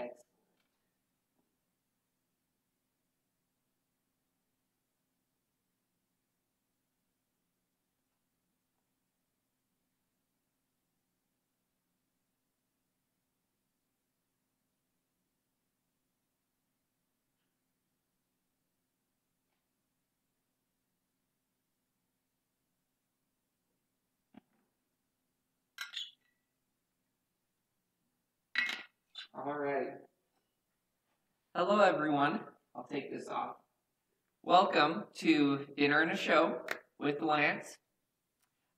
x All right. Hello, everyone. I'll take this off. Welcome to Dinner and a Show with Lance.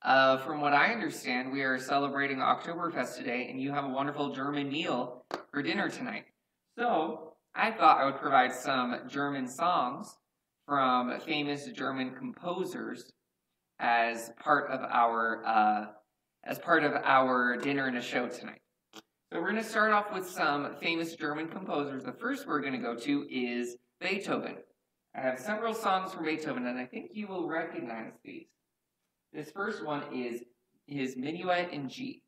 Uh, from what I understand, we are celebrating Oktoberfest today, and you have a wonderful German meal for dinner tonight. So, I thought I would provide some German songs from famous German composers as part of our uh, as part of our dinner and a show tonight. So we're going to start off with some famous German composers. The first we're going to go to is Beethoven. I have several songs from Beethoven, and I think you will recognize these. This first one is his Minuet in G.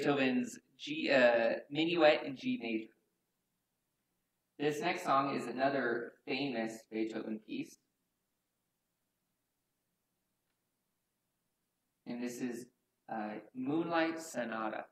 Beethoven's G, uh, Minuet in G major. This next song is another famous Beethoven piece. And this is uh, Moonlight Sonata.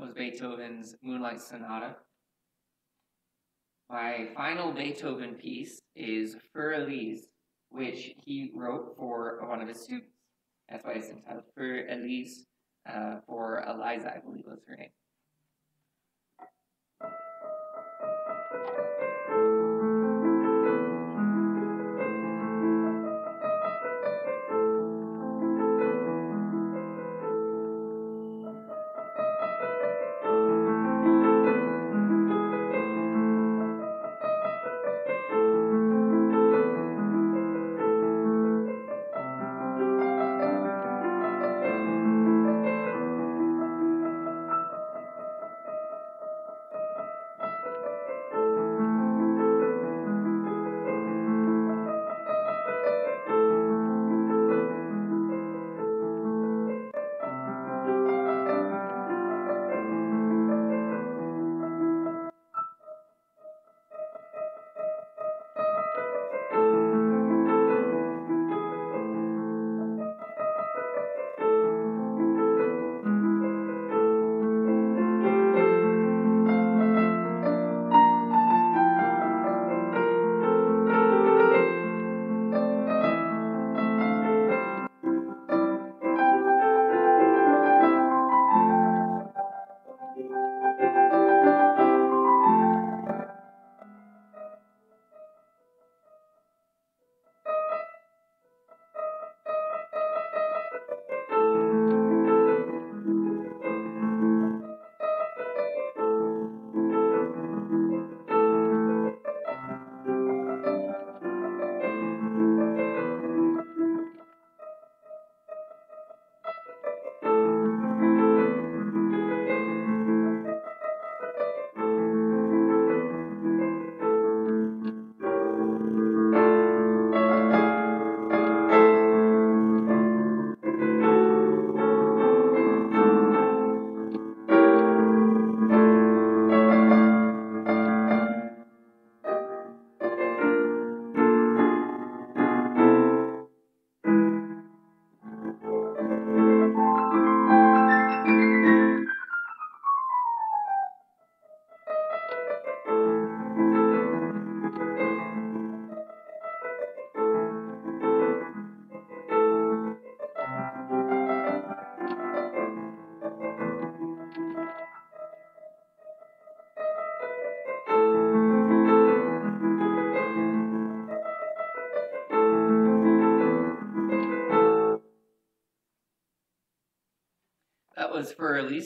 That was Beethoven's Moonlight Sonata. My final Beethoven piece is Für Elise, which he wrote for one of his students. That's why it's entitled Für Elise, uh, for Eliza, I believe was her name.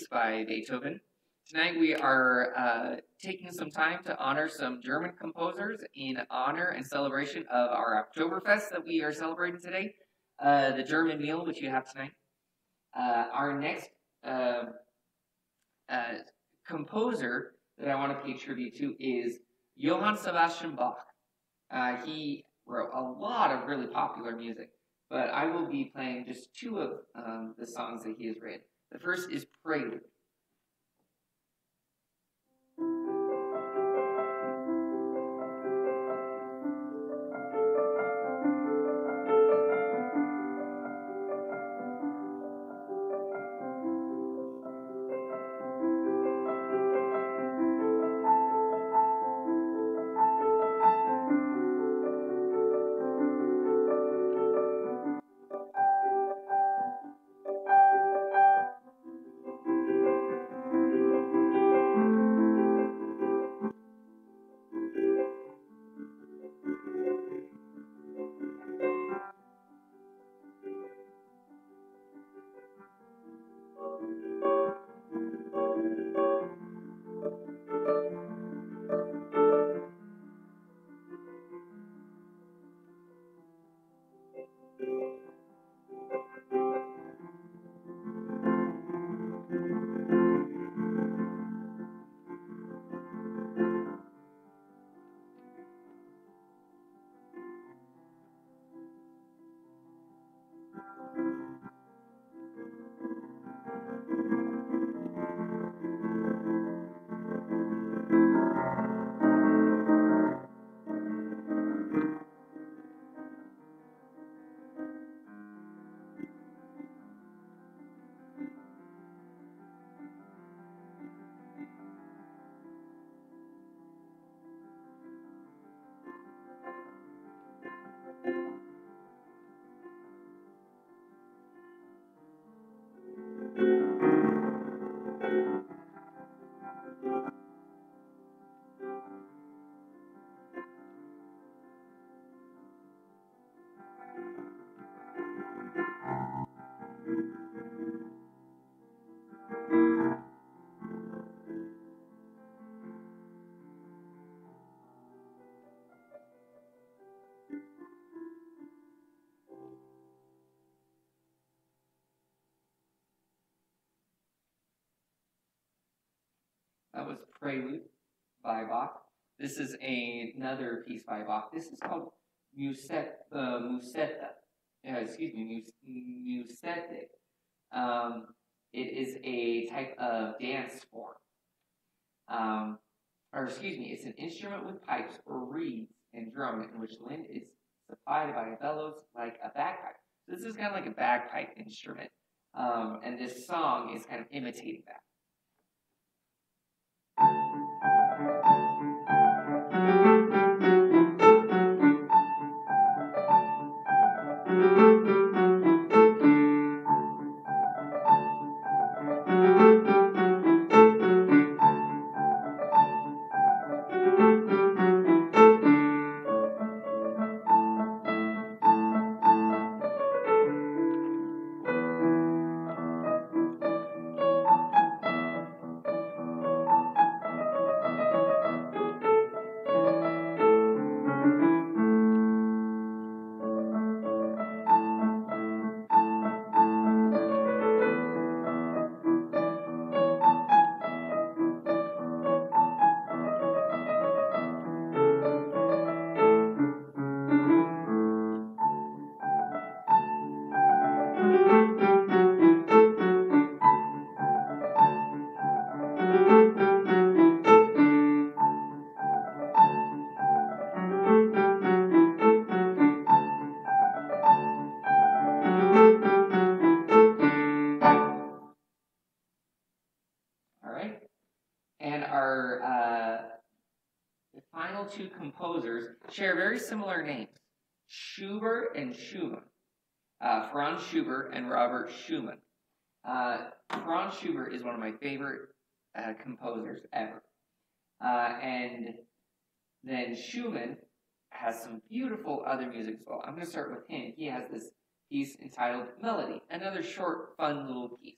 By Beethoven. Tonight we are uh, taking some time to honor some German composers in honor and celebration of our Oktoberfest that we are celebrating today. Uh, the German meal, which you have tonight. Uh, our next um, uh, composer that I want to pay tribute to is Johann Sebastian Bach. Uh, he wrote a lot of really popular music, but I will be playing just two of um, the songs that he has written. First is prelude. That was Prelude by Bach. This is a, another piece by Bach. This is called Musette, uh, Musetta. Uh, excuse me, Mus- Musette. Um, it is a type of dance form. Um, or excuse me, it's an instrument with pipes or reeds and drum in which wind is supplied by a bellows like a bagpipe. So this is kind of like a bagpipe instrument. Um, and this song is kind of imitating that. Robert Schumann. Uh, Franz Schubert is one of my favorite uh, composers ever. Uh, and then Schumann has some beautiful other music as well. I'm going to start with him. He has this piece entitled Melody, another short, fun little piece.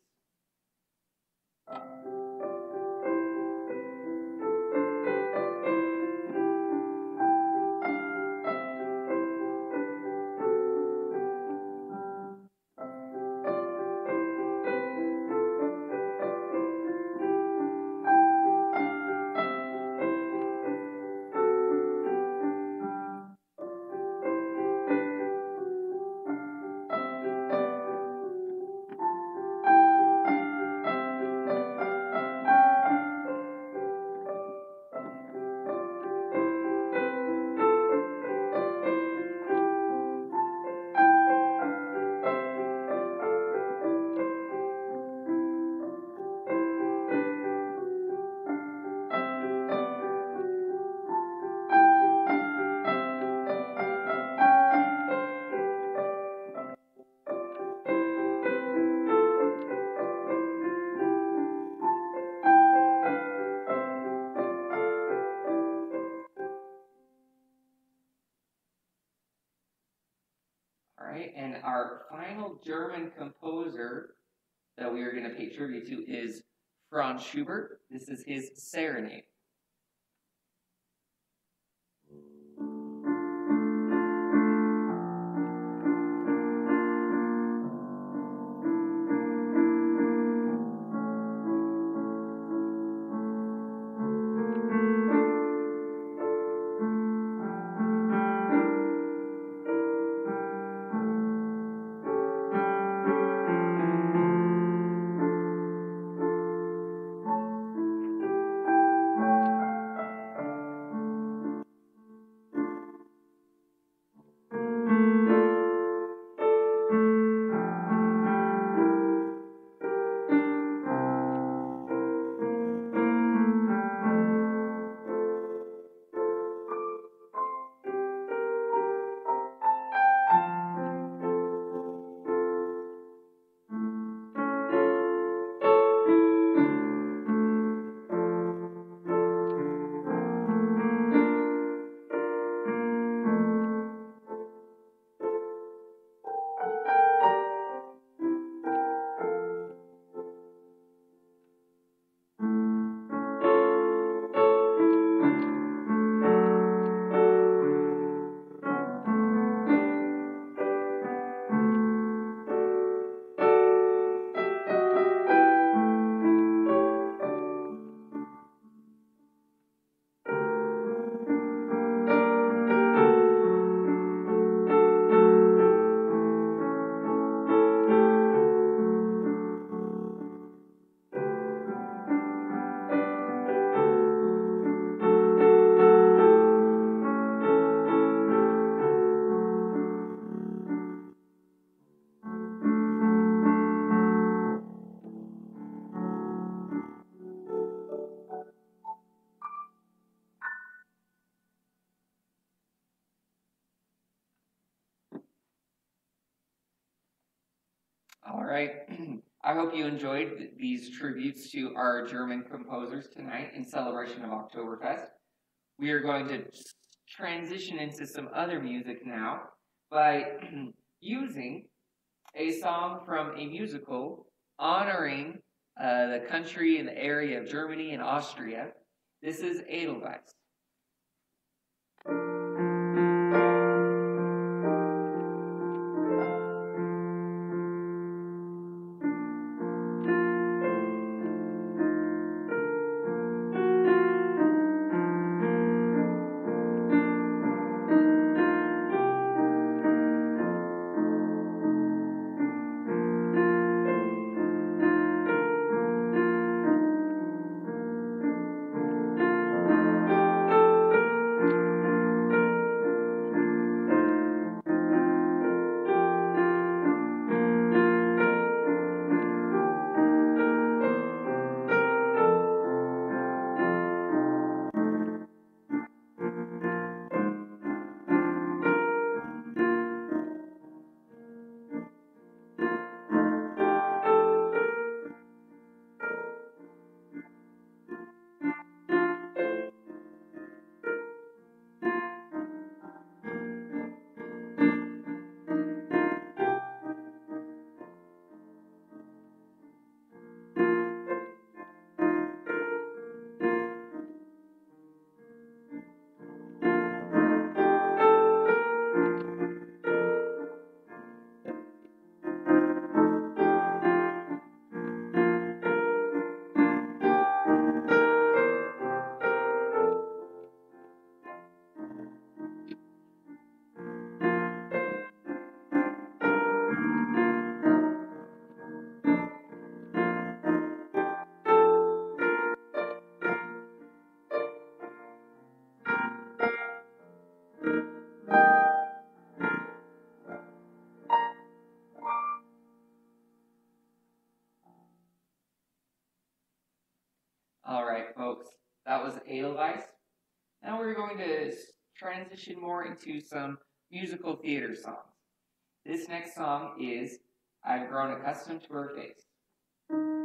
Schubert. This is his Serenade. You enjoyed these tributes to our German composers tonight in celebration of Oktoberfest. We are going to transition into some other music now by using a song from a musical honoring uh, the country and the area of Germany and Austria. This is Edelweiss. All right, folks, that was Edelweiss. Now we're going to transition more into some musical theater songs. This next song is I've Grown Accustomed to Her Face.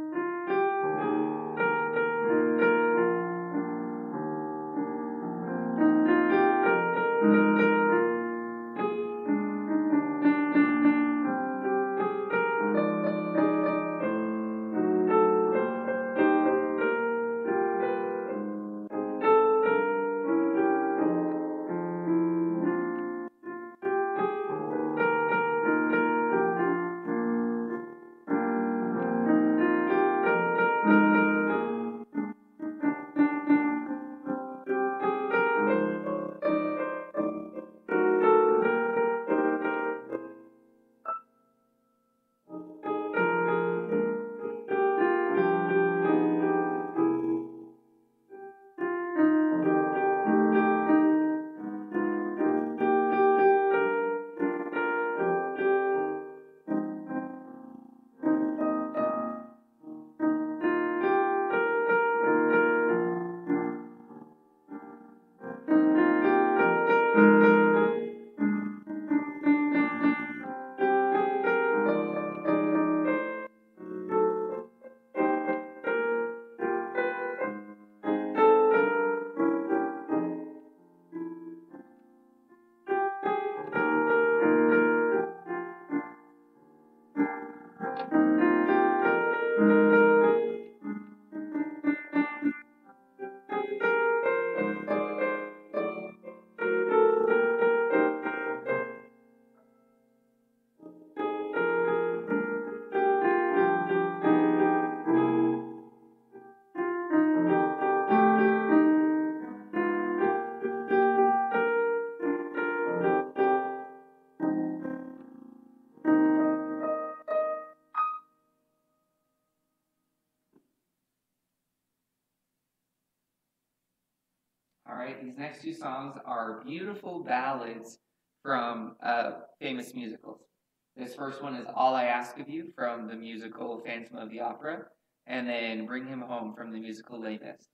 Songs are beautiful ballads from uh, famous musicals. This first one is All I Ask of You from the musical Phantom of the Opera, and then Bring Him Home from the musical Les Mis.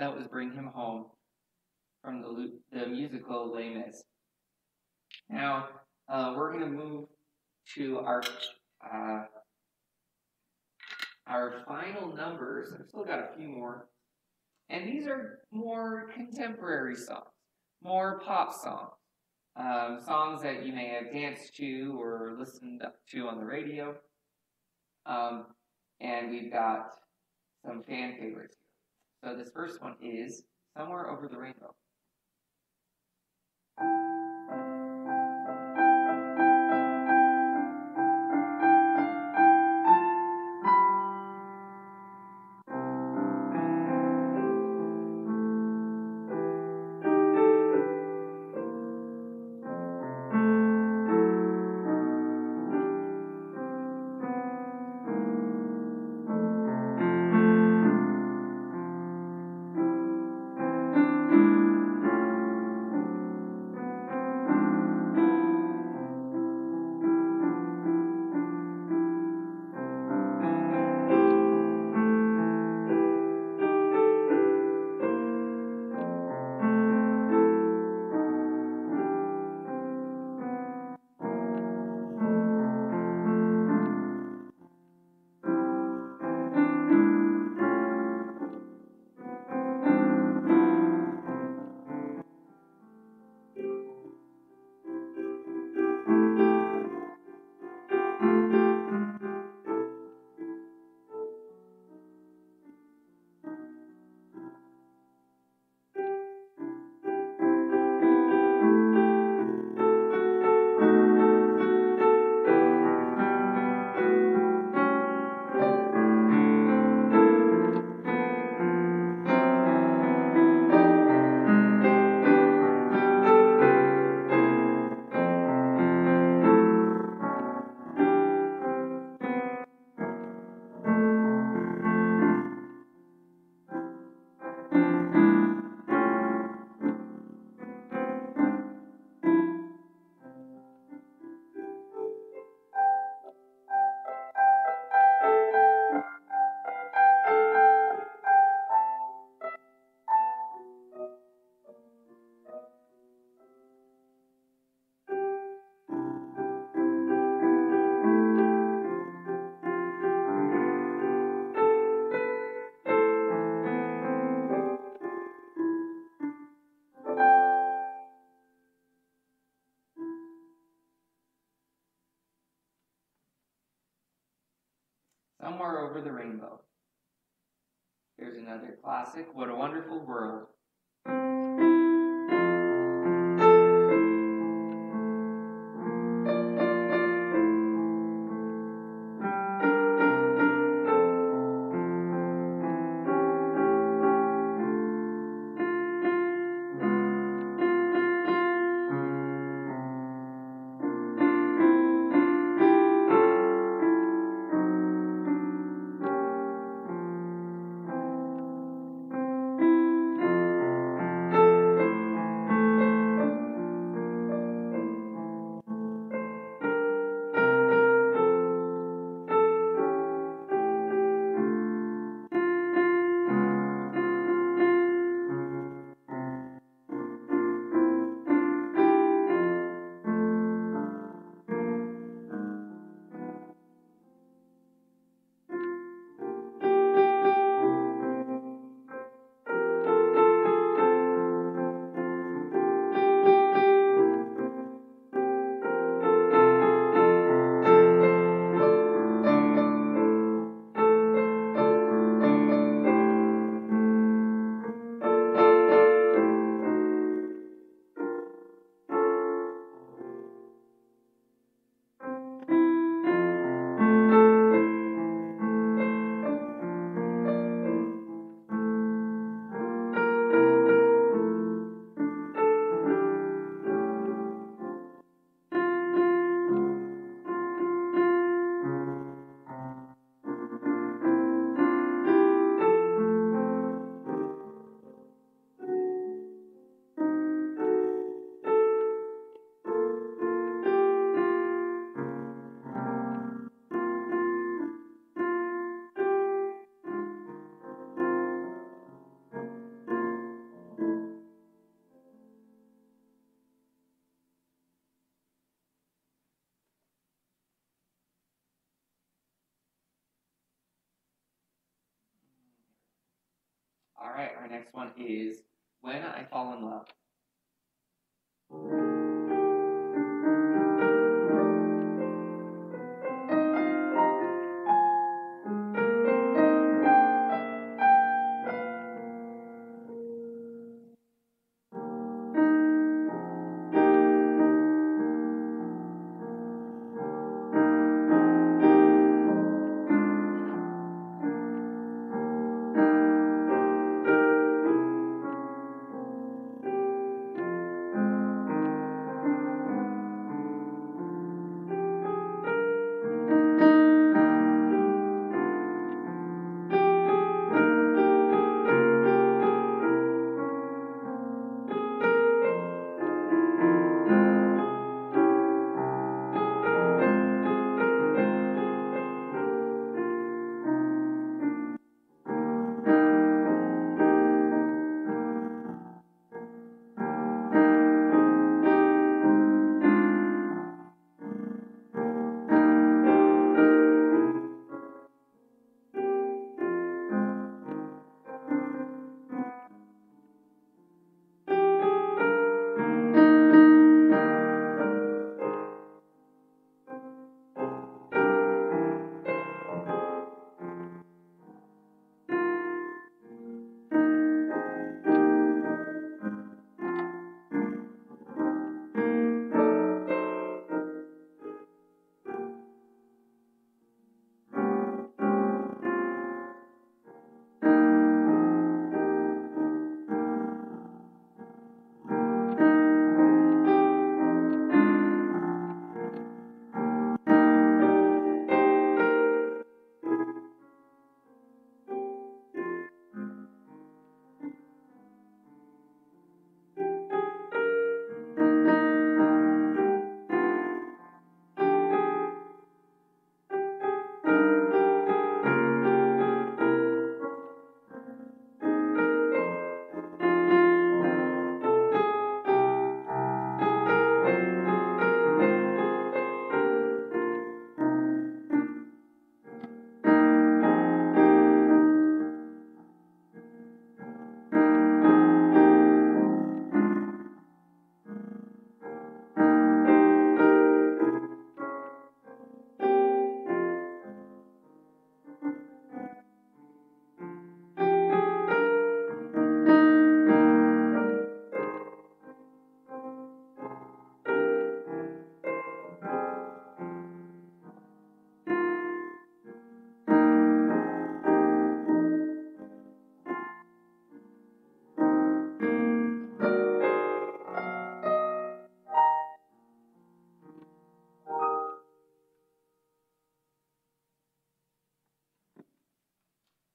That was Bring Him Home from the, the musical Les Mis. Now, uh, we're going to move to our uh, our final numbers. I've still got a few more. And these are more contemporary songs, more pop songs. Um, songs that you may have danced to or listened to on the radio. Um, and we've got some fan favorites. So this first one is Somewhere Over the Rainbow. Somewhere Over the Rainbow. Here's another classic, What a Wonderful World.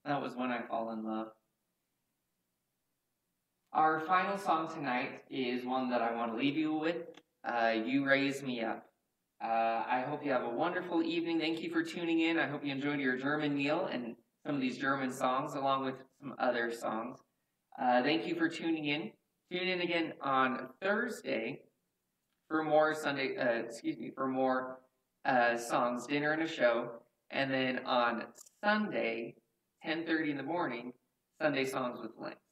That was When I Fall in Love. Our final song tonight is one that I want to leave you with. Uh, you Raise Me Up. Uh, I hope you have a wonderful evening. Thank you for tuning in. I hope you enjoyed your German meal and some of these German songs, along with some other songs. Uh, thank you for tuning in. Tune in again on Thursday for more Sunday, uh, excuse me, for more uh, songs, dinner and a show. And then on Sunday, 10.30 in the morning, Sunday Songs with Lance.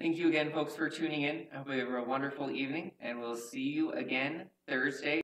Thank you again, folks, for tuning in. I hope you have a wonderful evening, and we'll see you again Thursday.